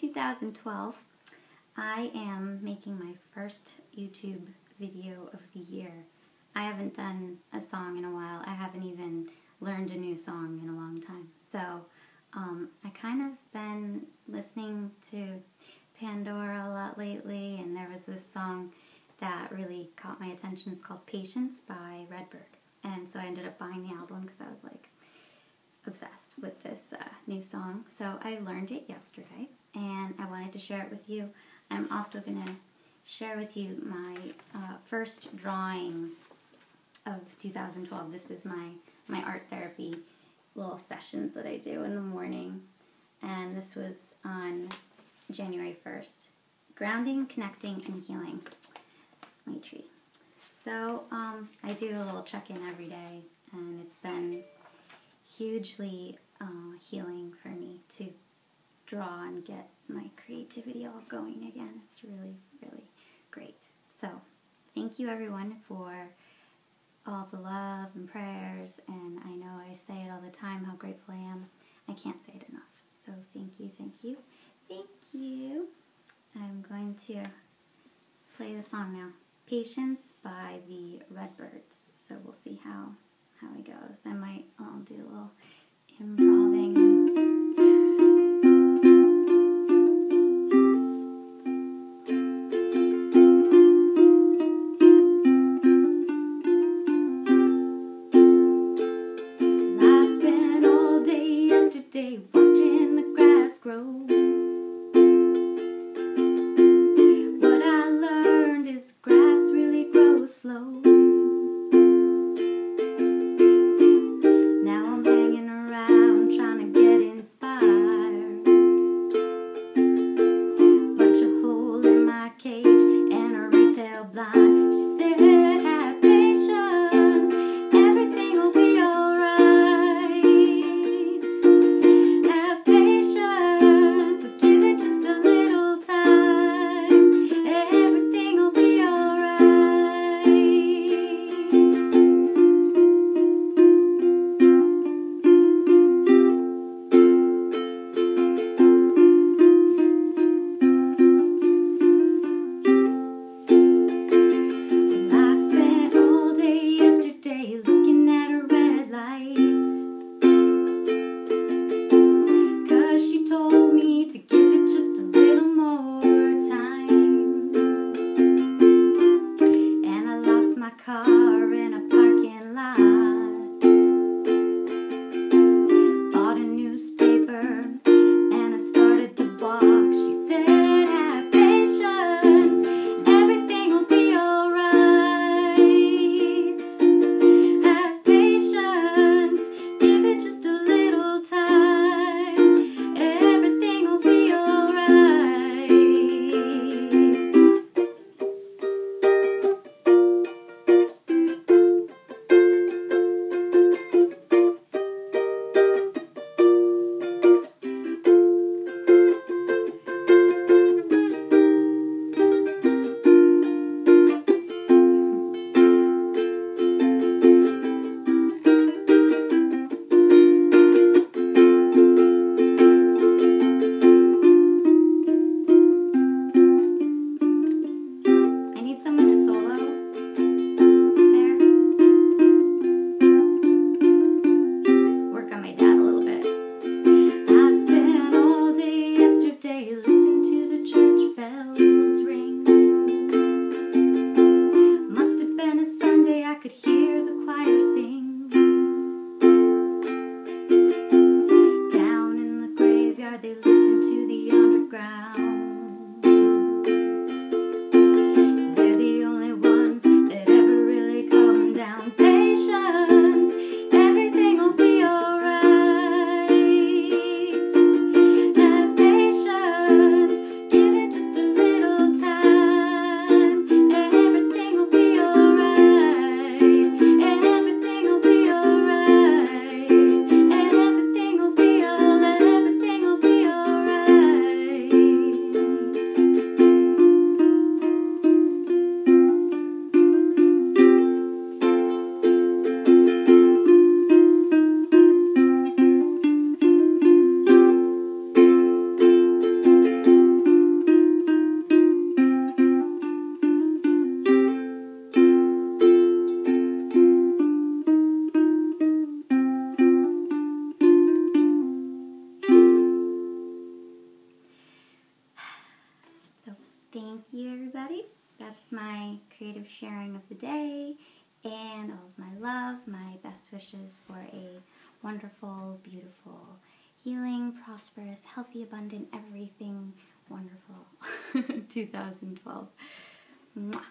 2012. I am making my first YouTube video of the year. I haven't done a song in a while. I haven't even learned a new song in a long time. So um, I kind of been listening to Pandora a lot lately, and there was this song that really caught my attention. It's called Patience by Redbird. And so I ended up buying the album because I was like obsessed with this uh, new song. So I learned it yesterday and I wanted to share it with you. I'm also going to share with you my uh, first drawing of 2012. This is my, my art therapy little sessions that I do in the morning. And this was on January 1st. Grounding, connecting, and healing. My tree. So um, I do a little check-in every day, and it's been hugely uh, healing for me to draw and get my creativity all going again. It's really, really great. So, thank you everyone for all the love and prayers. And I know I say it all the time how grateful I am. I can't say it enough. So, thank you, thank you, thank you. I'm going to play the song now. Patience by the Redbirds. So, we'll see how how it goes. I might um, do a little improving. Watching the grass grow thank you, everybody. That's my creative sharing of the day and all of my love, my best wishes for a wonderful, beautiful, healing, prosperous, healthy, abundant, everything wonderful 2012. Mwah.